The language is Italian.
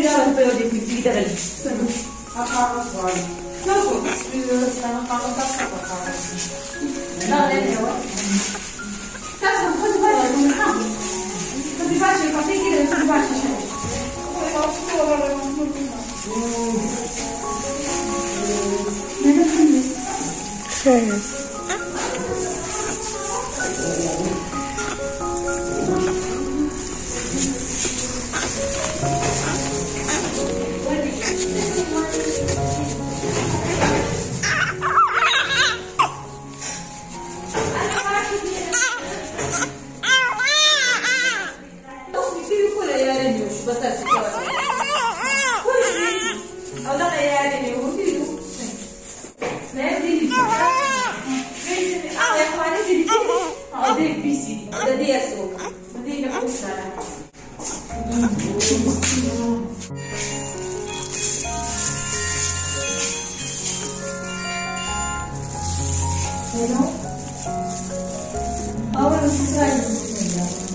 girare un paio di dividere lì. A farlo fuori. Dopo stanno fanno passa per fare. No, lei non posso fare come cambio. Non ti faccio i capelli, non ti faccio. Come lo scuola, basar su kawai Allah ya yare ne mu biyu ne biyu Allah ya fara da biyu a da biyu da da ya so da da ya kusa Hello? Ahora no se sabe.